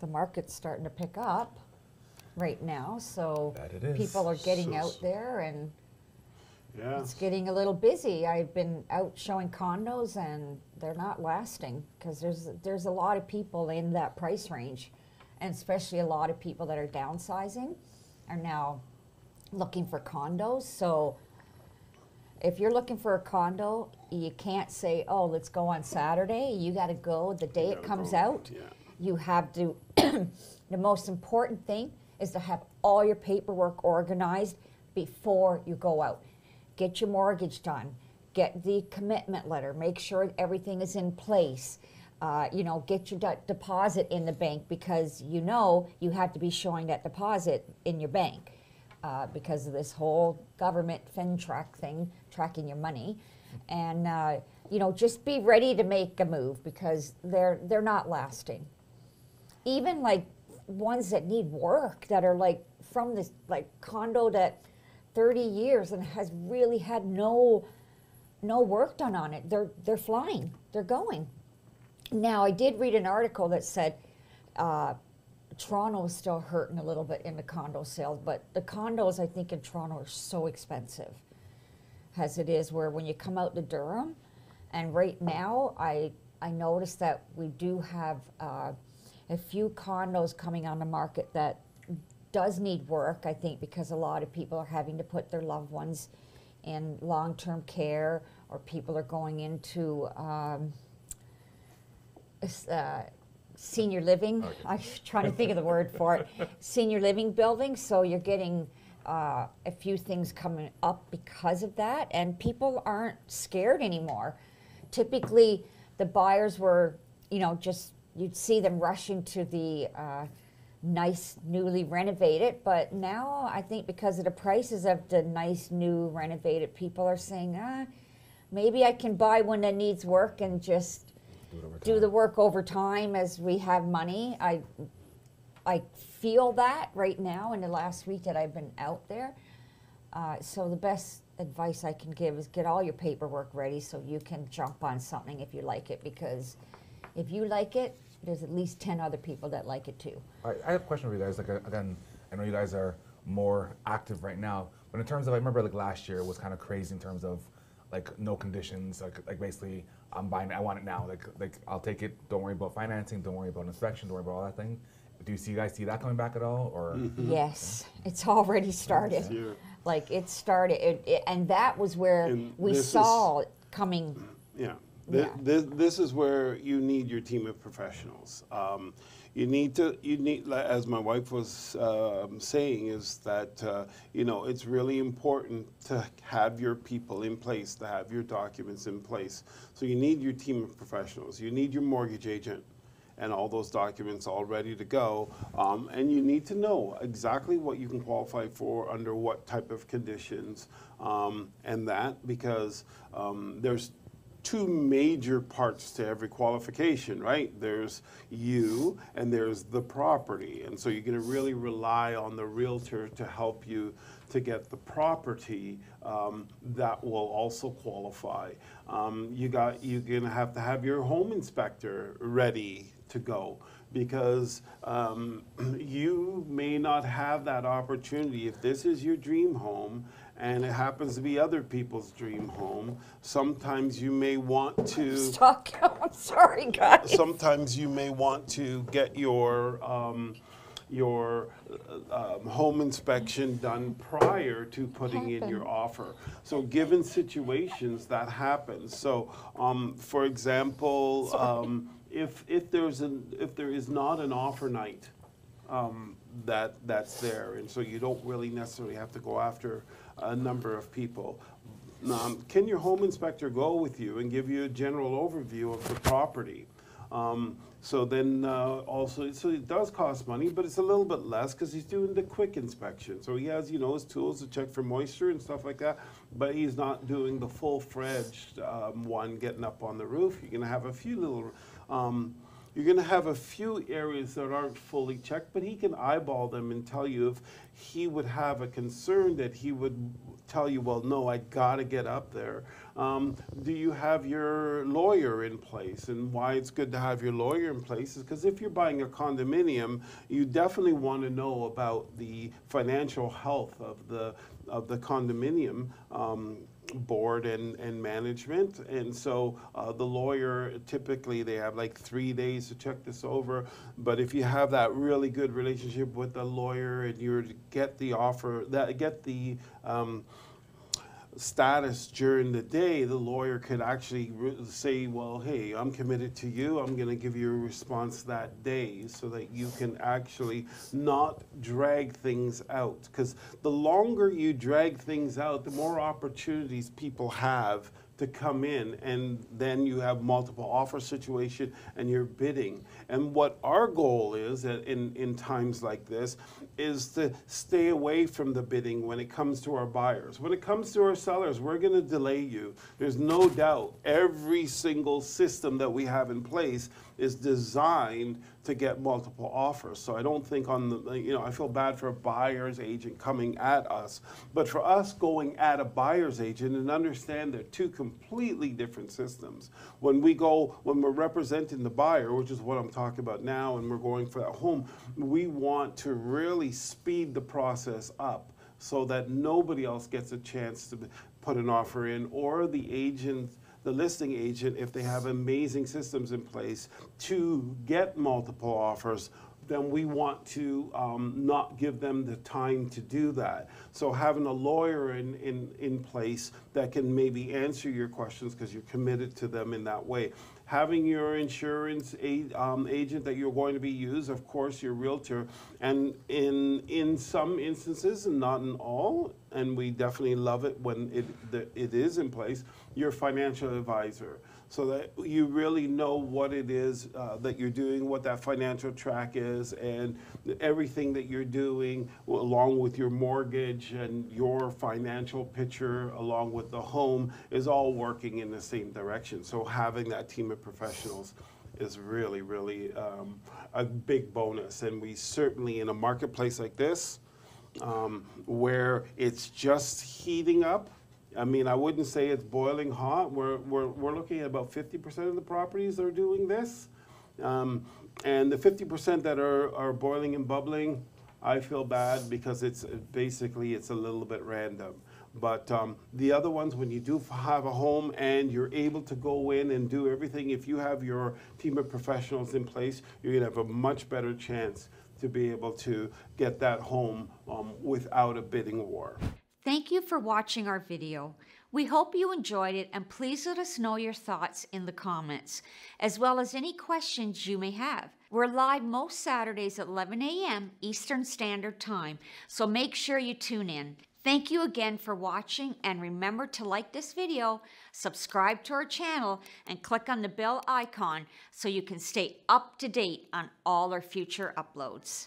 the market's starting to pick up right now, so That it is. people are getting So- out there and Yeah. it's getting a little busy. I've been out showing condos and they're not lasting because there's there's a lot of people in that price range, and especially a lot of people that are downsizing are now looking for condos. So if you're looking for a condo, you can't say, "Oh, let's go on Saturday." You got to go the day it gotta comes go, out. yeah. You have to. the most important thing is to have all your paperwork organized before you go out. Get your mortgage done. Get the commitment letter. Make sure everything is in place. Uh, you know, get your de- deposit in the bank because you know you have to be showing that deposit in your bank uh, because of this whole government FINTRAC thing, tracking your money. And, uh, you know, just be ready to make a move because they're, they're not lasting. Even like ones that need work that are like from this like condo that 30 years and has really had no no work done on it. They're they're flying. They're going. Now I did read an article that said uh, Toronto is still hurting a little bit in the condo sales, but the condos I think in Toronto are so expensive, as it is. Where when you come out to Durham, and right now I I noticed that we do have uh, a few condos coming on the market that does need work. I think because a lot of people are having to put their loved ones in long-term care, or people are going into. Um, uh, senior living. I'm trying to think of the word for it. Senior living buildings. So you're getting uh, a few things coming up because of that, and people aren't scared anymore. Typically, the buyers were, you know, just you'd see them rushing to the uh, nice, newly renovated. But now, I think because of the prices of the nice, new renovated, people are saying, ah, maybe I can buy one that needs work and just Do do the work over time as we have money. I, I feel that right now in the last week that I've been out there. Uh, so the best advice I can give is get all your paperwork ready so you can jump on something if you like it because if you like it, there's at least 10 other people that like it too. All right, I have a question for you guys. Like uh, again, I know you guys are more active right now, but in terms of, I remember like last year was kind of crazy in terms of like no conditions, like like basically I'm buying, it, I want it now. Like like I'll take it. Don't worry about financing. Don't worry about inspection. Don't worry about all that thing. Do you see you guys see that coming back at all, or Mm-hmm. Yes, it's already started. Yeah. Like it started, it, it, and that was where And we this is- saw it coming. Yeah. Th- Yeah. This, this is where you need your team of professionals. Um, you need to, you need, as my wife was um, saying, is that, uh, you know, it's really important to have your people in place, to have your documents in place. So you need your team of professionals. You need your mortgage agent and all those documents all ready to go. Um, and you need to know exactly what you can qualify for under what type of conditions um, and that because um, there's two major parts to every qualification, right? There's you and there's the property. And so you're going to really rely on the realtor to help you to get the property um, that will also qualify. Um, you got you're going to have to have your home inspector ready to go because um, you may not have that opportunity if this is your dream home and it happens to be other people's dream home. Sometimes you may want to. Stuck. I'm sorry, guys. Sometimes you may want to get your um, your um, home inspection done prior to putting in your offer. So, given situations that happens. So, um, for example, um, if if there's an if there is not an offer night um, that that's there, and so you don't really necessarily have to go after a number of people. Um, can your home inspector go with you and give you a general overview of the property? Um, so then uh, also, so it does cost money, but it's a little bit less because he's doing the quick inspection. So he has, you know, his tools to check for moisture and stuff like that, but he's not doing the full-fledged um, one getting up on the roof. You're going to have a few little um, you're going to have a few areas that aren't fully checked, but he can eyeball them and tell you if he would have a concern that he would tell you, well, no, I got to get up there. Um, do you have your lawyer in place? And why it's good to have your lawyer in place is because if you're buying a condominium, you definitely want to know about the financial health of the of the condominium. Um, board and, and management. And so uh, the lawyer typically they have like three days to check this over. But if you have that really good relationship with the lawyer and you get the offer that get the um, status during the day, the lawyer could actually say, well, hey, I'm committed to you. I'm going to give you a response that day so that you can actually not drag things out. Because the longer you drag things out, the more opportunities people have to come in and then you have multiple offer situation and you're bidding. And what our goal is in, in times like this is to stay away from the bidding when it comes to our buyers. When it comes to our sellers we're going to delay you. There's no doubt every single system that we have in place is designed to get multiple offers. So I don't think on the, you know, I feel bad for a buyer's agent coming at us, but for us going at a buyer's agent and understand they're two completely different systems. When we go, when we're representing the buyer, which is what I'm talking about now, and we're going for that home, we want to really speed the process up so that nobody else gets a chance to put an offer in or the agent the listing agent, if they have amazing systems in place to get multiple offers, then we want to um, not give them the time to do that. So having a lawyer in, in, in place that can maybe answer your questions because you're committed to them in that way. Having your insurance a, um, agent that you're going to be used, of course, your realtor, and in in some instances, and not in all, and we definitely love it when it the, it is in place. Your financial advisor so that you really know what it is uh, that you're doing, what that financial track is, and everything that you're doing, along with your mortgage and your financial picture, along with the home, is all working in the same direction. So having that team of professionals is really, really um, a big bonus. And we certainly, in a marketplace like this, um, where it's just heating up, I mean, I wouldn't say it's boiling hot. We're, we're, we're looking at about 50% of the properties are doing this. Um, and the 50% that are, are boiling and bubbling, I feel bad because it's basically it's a little bit random. But um, the other ones, when you do have a home and you're able to go in and do everything, if you have your team of professionals in place, you're going to have a much better chance to be able to get that home um, without a bidding war. Thank you for watching our video. We hope you enjoyed it and please let us know your thoughts in the comments, as well as any questions you may have. We're live most Saturdays at 11 a.m. Eastern Standard Time, so make sure you tune in. Thank you again for watching and remember to like this video, subscribe to our channel, and click on the bell icon so you can stay up to date on all our future uploads.